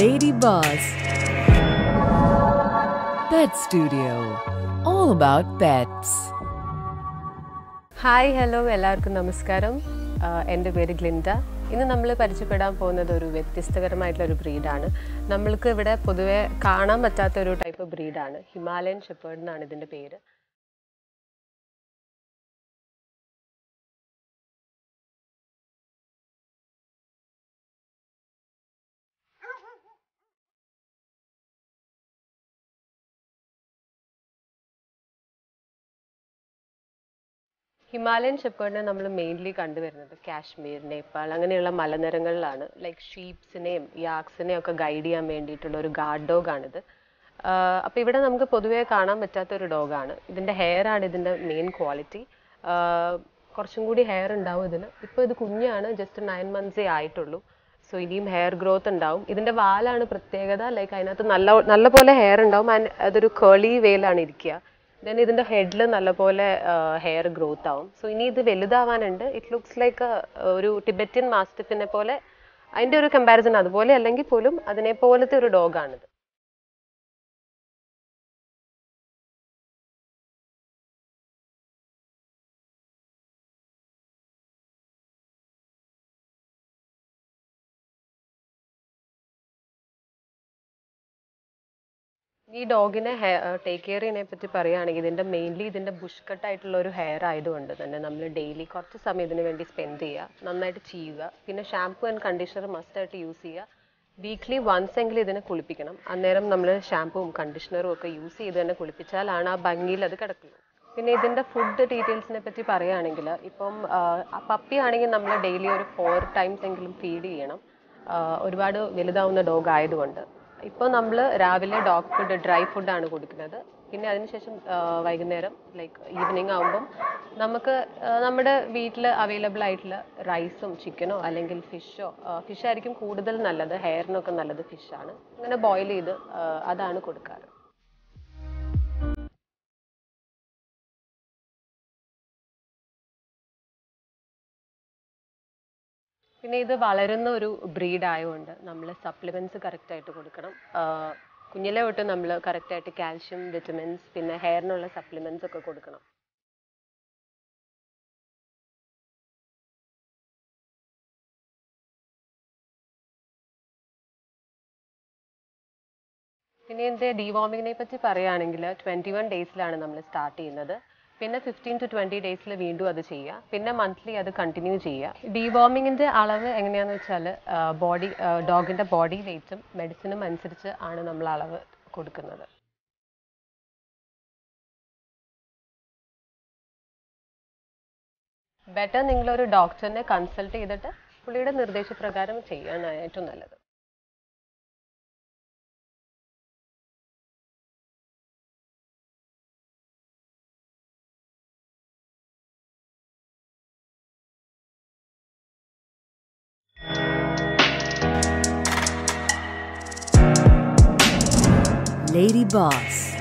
Lady Boss. Pet Studio. All about pets. Hi hello എല്ലാവർക്കും നമസ്കാരം എന്റെ പേര് ഗ്ലിൻഡ ഇന്ന് നമ്മൾ പരിചയപ്പെടാൻ പോകുന്നത് ഒരു വ്യത്യസ്തകരമായിട്ടുള്ള ഒരു ബ്രീഡാണ് നമ്മൾക്ക് ഇവിടെ പൊതുവെ കാണാൻ പറ്റാത്ത ഒരു ടൈപ്പ് ബ്രീഡാണ് ഹിമാലയൻ ഷെപ്പേർഡ് എന്നാണ് ഇതിന്റെ പേര് ഹിമാലയൻ ഷെപ്പേർഡിനെ നമ്മൾ മെയിൻലി കണ്ടുവരുന്നത് കാശ്മീർ നേപ്പാൾ അങ്ങനെയുള്ള മലനിരകളിലാണ്. ലൈക്ക് ഷീപ്സിനെയും യാക്സിനെയും ഒക്കെ ഗൈഡ് ചെയ്യാൻ വേണ്ടിയിട്ടുള്ള ഒരു ഗാർഡ് ഡോഗാണിത് അപ്പോൾ ഇവിടെ നമുക്ക് പൊതുവേ കാണാൻ പറ്റാത്ത ഒരു ഡോഗാണ് ഇതിന്റെ ഹെയർ ആണ് ഇതിന്റെ മെയിൻ ക്വാളിറ്റി കുറച്ചും കൂടി ഹെയർ ഉണ്ടാവും ഇതിന്. ഇപ്പോൾ ഇത് കുഞ്ഞാണ് ജസ്റ്റ് നയൻ മന്ത്സേ ആയിട്ടുള്ളൂ. സോ ഇനിയും ഹെയർ ഗ്രോത്ത് ഉണ്ടാവും. ഇതിന്റെ വാലാണ് പ്രത്യേകത ലൈക്ക് അതിനകത്ത് നല്ല നല്ല പോലെ ഹെയർ ഉണ്ടാവും. ആൻഡ് അതൊരു കേളി വേലാണ് ഇരിക്കുക. ദെൻ ഇതിന്റെ ഹെഡിൽ നല്ലപോലെ ഹെയർ ഗ്രോത്ത് ആവും. സോ ഇനി ഇത് വലുതാവാനുണ്ട്. ഇറ്റ് ലുക്സ് ലൈക്ക് ഒരു ടിബറ്റിൻ മാസ്റ്റിഫിനെ പോലെ അതിന്റെ ഒരു കമ്പാരിസൺ അതുപോലെ അല്ലെങ്കിൽ പോലും അതിനെ പോലത്തെ ഒരു ഡോഗാണിത് ഈ ഡോഗിനെ ടേക്ക് ചെയ്യുന്നതിനെ പറ്റി പറയുകയാണെങ്കിൽ ഇതിന്റെ മെയിൻലി ഇതിന്റെ ബുഷ് കട്ട് ആയിട്ടുള്ള ഒരു ഹെയർ ആയതുകൊണ്ട് തന്നെ നമ്മൾ ഡെയിലി കുറച്ച് സമയം ഇതിന് വേണ്ടി സ്പെൻഡ് ചെയ്യുക നന്നായിട്ട് ചെയ്യുക പിന്നെ ഷാംപൂ ആൻഡ് കണ്ടീഷണർ മസ്റ്റായിട്ട് യൂസ് ചെയ്യുക. വീക്ക്ലി വൺസ് എങ്കിലും ഇതിനെ കുളിപ്പിക്കണം. അന്നേരം നമ്മൾ ഷാംപൂവും കണ്ടീഷണറും ഒക്കെ യൂസ് ചെയ്ത് തന്നെ കുളിപ്പിച്ചാലാണ് ആ ഭംഗിയിൽ അത് കിടക്കുന്നത് പിന്നെ ഇതിന്റെ ഫുഡ് ഡീറ്റെയിൽസിനെ പറ്റി പറയുകയാണെങ്കിൽ ഇപ്പം പപ്പി ആണെങ്കിൽ നമ്മൾ ഡെയിലി ഒരു ഫോർ ടൈംസ് എങ്കിലും ഫീഡ് ചെയ്യണം. ഒരുപാട് വലുതാവുന്ന ഡോഗ് ആയതുകൊണ്ട്. ഇപ്പോൾ നമ്മൾ രാവിലെ ഡോഗ് ഫുഡ് ഡ്രൈ ഫുഡാണ് കൊടുക്കുന്നത്. പിന്നെ അതിനുശേഷം വൈകുന്നേരം ലൈക്ക് ഈവനിങ് ആകുമ്പം നമുക്ക് നമ്മുടെ വീട്ടിൽ അവൈലബിൾ ആയിട്ടുള്ള റൈസും ചിക്കനോ അല്ലെങ്കിൽ ഫിഷോ ഫിഷ് ആയിരിക്കും കൂടുതൽ നല്ലത്. ഹെയറിനൊക്കെ നല്ലത് ഫിഷാണ് അങ്ങനെ ബോയിൽ ചെയ്ത് അതാണ് കൊടുക്കാറ്. പിന്നെ ഇത് വളരുന്ന ഒരു ബ്രീഡ് ആയതുകൊണ്ട് നമ്മൾ സപ്ലിമെന്റ്സ് സപ്ലിമെന്റ്സ് കറക്റ്റായിട്ട് കൊടുക്കണം. കുഞ്ഞിലെ തൊട്ട് നമ്മൾ കറക്റ്റായിട്ട് കാൽഷ്യം വിറ്റമിൻസ് പിന്നെ ഹെയറിനുള്ള സപ്ലിമെന്റ്സ് ഒക്കെ കൊടുക്കണം. പിന്നെ ഇതിന്റെ ഡീവോമിങ്ങിനെ പറ്റി പറയുകയാണെങ്കിൽ ട്വന്റി വൺ ഡേയ്സിലാണ് നമ്മൾ സ്റ്റാർട്ട് ചെയ്യുന്നത്. പിന്നെ ഫിഫ്റ്റീൻ ടു ട്വന്റി ഡേയ്സിൽ വീണ്ടും അത് ചെയ്യുക. പിന്നെ മന്ത്ലി അത് കണ്ടിന്യൂ ചെയ്യുക. ഡീവോമിങ്ങിന്റെ അളവ് എങ്ങനെയാണെന്ന് വെച്ചാൽ ബോഡി ഡോഗിന്റെ ബോഡി വെയ്റ്റും മെഡിസിനും അനുസരിച്ച് ആണ് നമ്മൾ അളവ് കൊടുക്കുന്നത്. ബെറ്റർ നിങ്ങളൊരു ഡോക്ടറിനെ കൺസൾട്ട് ചെയ്തിട്ട് പുള്ളിയുടെ നിർദ്ദേശപ്രകാരം ചെയ്യാനാണ് ഏറ്റവും നല്ലത്. Lady Boss.